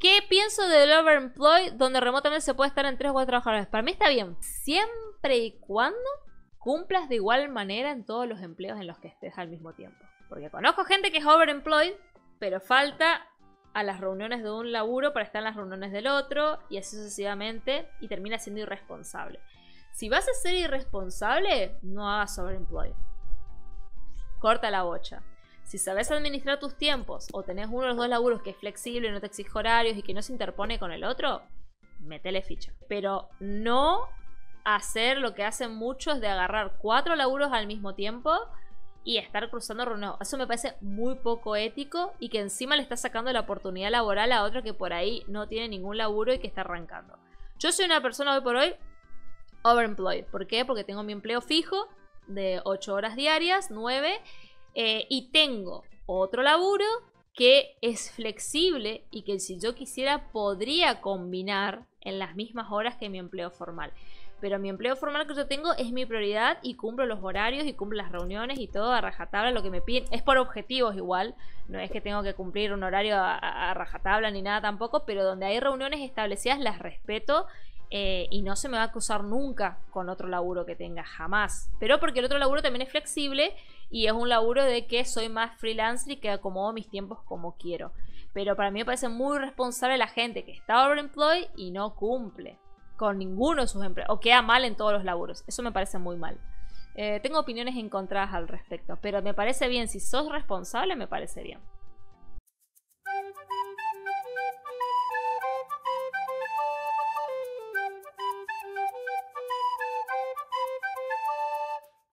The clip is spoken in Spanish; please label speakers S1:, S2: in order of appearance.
S1: ¿Qué pienso del overemploy donde remotamente se puede estar en 3 o 4 trabajadores? Para mí está bien, siempre y cuando cumplas de igual manera en todos los empleos en los que estés al mismo tiempo. Porque conozco gente que es overemployed, pero falta a las reuniones de un laburo para estar en las reuniones del otro y así sucesivamente y termina siendo irresponsable. Si vas a ser irresponsable, no hagas overemployed. Corta la bocha. Si sabes administrar tus tiempos o tenés uno de los dos laburos que es flexible, no te exige horarios y que no se interpone con el otro, metele ficha. Pero no hacer lo que hacen muchos de agarrar cuatro laburos al mismo tiempo y estar cruzando reuniones. Eso me parece muy poco ético y que encima le está sacando la oportunidad laboral a otro que por ahí no tiene ningún laburo y que está arrancando. Yo soy una persona hoy por hoy overemployed. ¿Por qué? Porque tengo mi empleo fijo de 8 horas diarias, 9 eh, y tengo otro laburo que es flexible y que si yo quisiera podría combinar en las mismas horas que mi empleo formal. Pero mi empleo formal que yo tengo es mi prioridad y cumplo los horarios y cumplo las reuniones y todo a rajatabla. Lo que me piden es por objetivos igual. No es que tengo que cumplir un horario a, a rajatabla ni nada tampoco. Pero donde hay reuniones establecidas las respeto eh, y no se me va a cruzar nunca con otro laburo que tenga, jamás. Pero porque el otro laburo también es flexible y es un laburo de que soy más freelancer y que acomodo mis tiempos como quiero. Pero para mí me parece muy responsable la gente que está overemployed y no cumple con ninguno de sus empleos o queda mal en todos los laburos. Eso me parece muy mal. Eh, tengo opiniones encontradas al respecto, pero me parece bien, si sos responsable, me parece bien.